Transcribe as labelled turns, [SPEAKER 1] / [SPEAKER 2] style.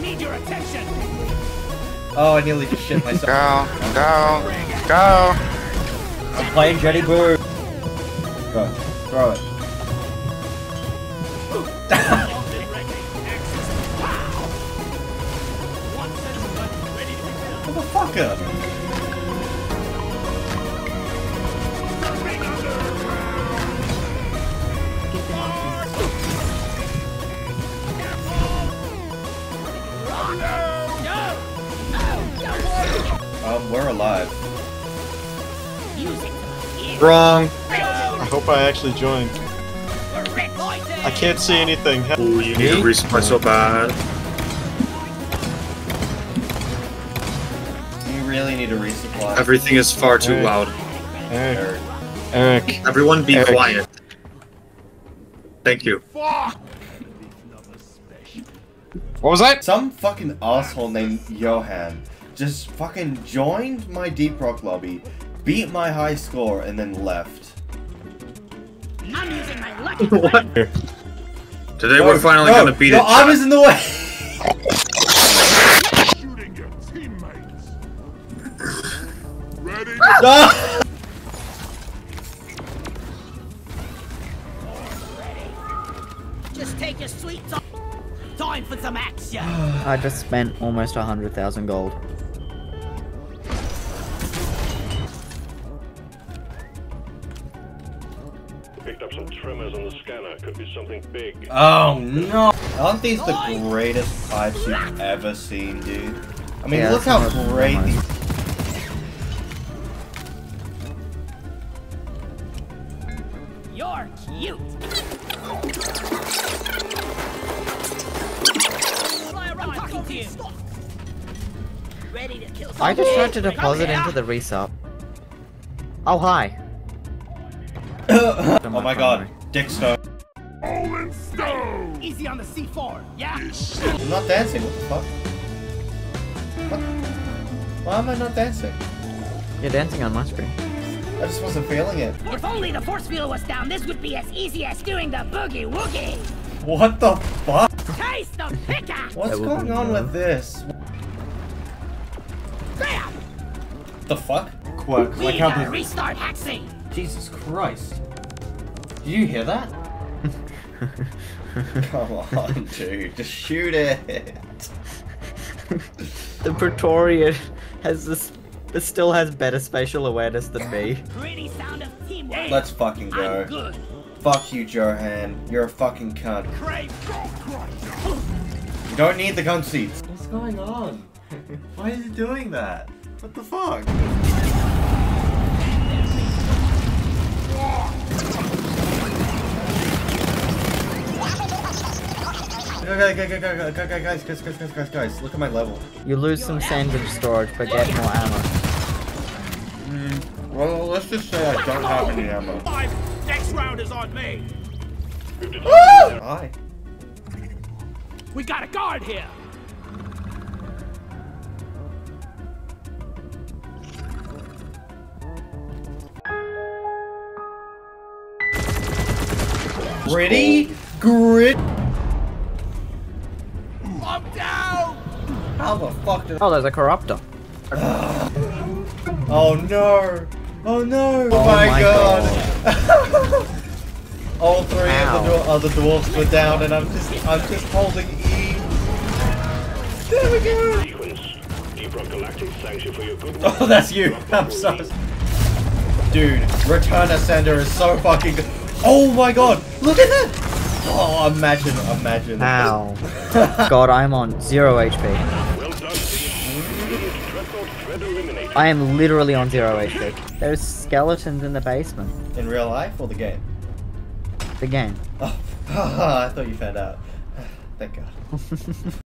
[SPEAKER 1] need your attention.
[SPEAKER 2] Oh, I nearly just shit myself.
[SPEAKER 3] Go, go, go.
[SPEAKER 2] I'm playing Jetty Boo. Go, throw it. Motherfucker! Um, we're alive.
[SPEAKER 4] Wrong. I hope I actually joined. I can't see anything.
[SPEAKER 5] Ooh, you need to resupply so bad.
[SPEAKER 2] You really need to resupply.
[SPEAKER 5] Everything is far too
[SPEAKER 4] Hey.
[SPEAKER 5] loud.
[SPEAKER 4] Eric. Eric.
[SPEAKER 5] Everyone be
[SPEAKER 4] Eric.
[SPEAKER 5] quiet. Thank you.
[SPEAKER 4] What was that?
[SPEAKER 2] Some fucking asshole named Johan just fucking joined my Deep Rock lobby, beat my high score, and then left.
[SPEAKER 1] I'm using my lucky
[SPEAKER 5] what? Today
[SPEAKER 2] No,
[SPEAKER 5] we're finally
[SPEAKER 2] no,
[SPEAKER 5] gonna beat
[SPEAKER 2] no,
[SPEAKER 5] it.
[SPEAKER 2] I was in the way!
[SPEAKER 6] Shooting your teammates. Ready?
[SPEAKER 2] No!
[SPEAKER 1] Just take your sweet time. Time for some action.
[SPEAKER 7] I just spent almost a hundred thousand gold.
[SPEAKER 6] Picked up some tremors on the scanner. Could be something big.
[SPEAKER 2] Oh no! Aren't these the greatest pipes you've ever seen, dude? I mean,
[SPEAKER 7] Yeah,
[SPEAKER 2] look how
[SPEAKER 7] some of them are
[SPEAKER 2] great
[SPEAKER 7] nice.
[SPEAKER 2] these.
[SPEAKER 1] You're cute. I'm talking to you. Ready to kill
[SPEAKER 7] I just tried to deposit into the resup. Oh hi.
[SPEAKER 2] Oh
[SPEAKER 7] my
[SPEAKER 2] my god,
[SPEAKER 7] primary.
[SPEAKER 2] Dick Stone.
[SPEAKER 6] Rolling stone.
[SPEAKER 1] Easy on the C4, yeah?
[SPEAKER 2] I'm not dancing, what the fuck? What? Why am I not dancing?
[SPEAKER 7] You're dancing on my screen.
[SPEAKER 2] I just wasn't feeling it.
[SPEAKER 1] If only the force field was down, this would be as easy as doing the boogie woogie.
[SPEAKER 2] What the fuck?
[SPEAKER 1] Taste the pickaxe.
[SPEAKER 2] What's going on with this?
[SPEAKER 1] Bam!
[SPEAKER 2] The fuck? Quirk,
[SPEAKER 1] We gotta restart hexing.
[SPEAKER 2] Jesus Christ. Did you hear that? Come on, dude. Just shoot it.
[SPEAKER 7] The Praetorian has this. It still has better spatial awareness than me.
[SPEAKER 1] Pretty sound of teamwork.
[SPEAKER 2] Let's fucking go.
[SPEAKER 1] I'm good.
[SPEAKER 2] Fuck you, Johan. You're a fucking cunt. You don't need the gun seats. What's going on? Why is he doing that? What the fuck? Okay, okay, okay, guys, guys, guys, guys, guys, guys, look at my level.
[SPEAKER 7] You lose some sandwich storage, but get more ammo.
[SPEAKER 2] Mm, well, let's just say I don't have any ammo.
[SPEAKER 1] Five. Next round is on me.
[SPEAKER 2] Hi.
[SPEAKER 1] We got a guard here.
[SPEAKER 2] Gritty? Grit?
[SPEAKER 1] I'm down.
[SPEAKER 2] How the fuck did
[SPEAKER 7] Oh, there's a corruptor.
[SPEAKER 2] Oh no! Oh no! Oh,
[SPEAKER 7] Oh
[SPEAKER 2] my,
[SPEAKER 7] my
[SPEAKER 2] god! All three
[SPEAKER 7] Ow.
[SPEAKER 2] of the dwar- other dwarfs were down, and I'm just I'm just holding E. There we go.
[SPEAKER 6] Sequence. Deep Rock Galactic thanks you for your good
[SPEAKER 2] Oh, that's you. I'm sorry. Dude, Return Ascender is so fucking good. Oh my god! Look at that! Oh, imagine, imagine.
[SPEAKER 7] Ow. God, I'm on zero HP.
[SPEAKER 6] Well done, team. Dreadnought thread eliminated.
[SPEAKER 7] I am literally on zero HP. There's skeletons in the basement.
[SPEAKER 2] In real life or the game?
[SPEAKER 7] The game.
[SPEAKER 2] Oh, I thought you found out. Thank god.